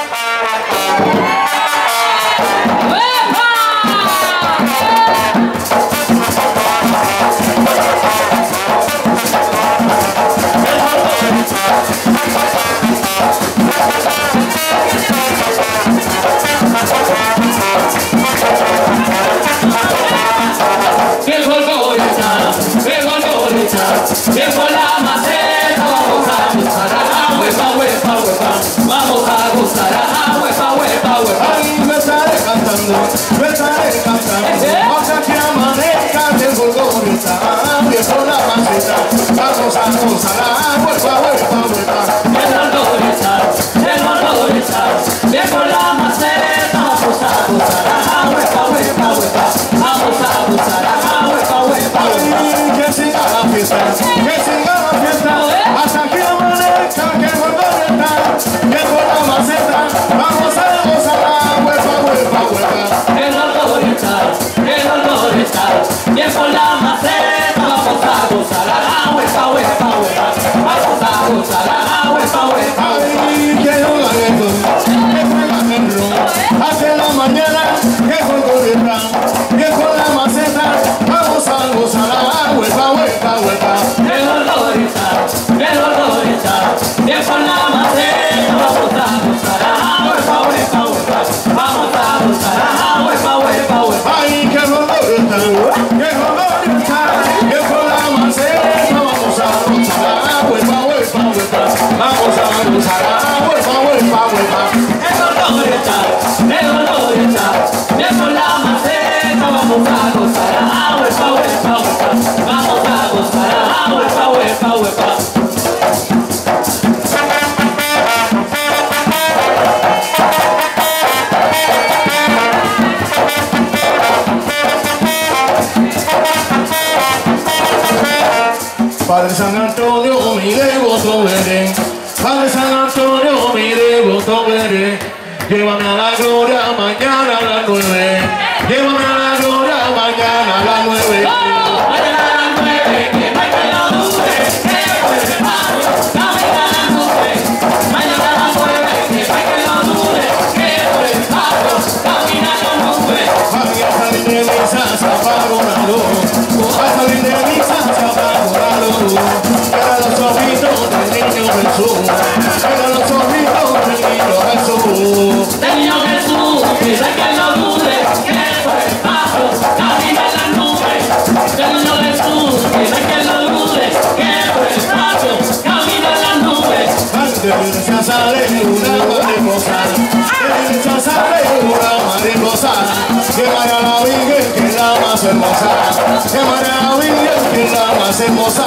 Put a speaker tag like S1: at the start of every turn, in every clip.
S1: Música camisa, abriendo la vamos a gozar, por favor. Padre San Antonio, mi devoto veré. Padre San Antonio, mi devoto veré. Llévame a la gloria mañana a las nueve. Llévame a la hermosa, llamará que la más hermosa.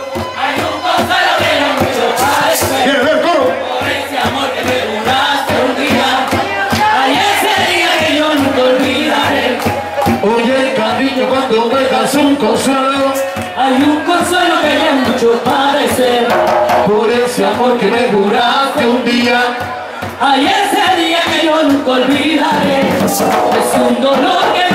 S2: es
S1: un consuelo
S2: Hay un consuelo que hay mucho parecer
S1: Por ese amor que me juraste un día.
S2: Hay ese día que yo nunca olvidaré. Es un dolor que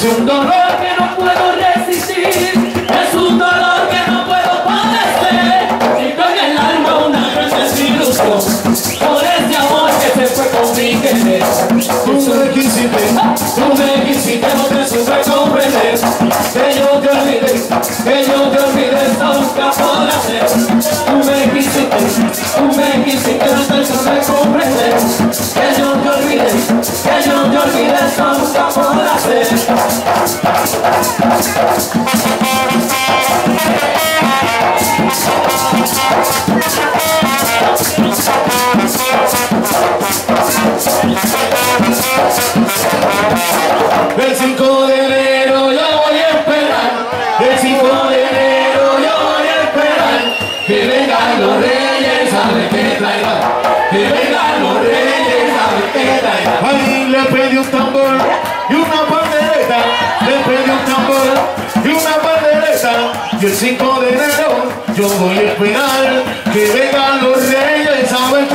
S2: Es un dolor que no puedo resistir, es un dolor que no puedo padecer. Siento en el alma una gran desilusión por este amor que se fue con mi querer.
S1: Tú me quisiste, tú me quisiste, no te supe comprender.
S2: Que yo te olvidé, que te
S1: olvidé. y una pandereta y el 5 de enero yo voy a esperar que vengan los reyes
S2: a ver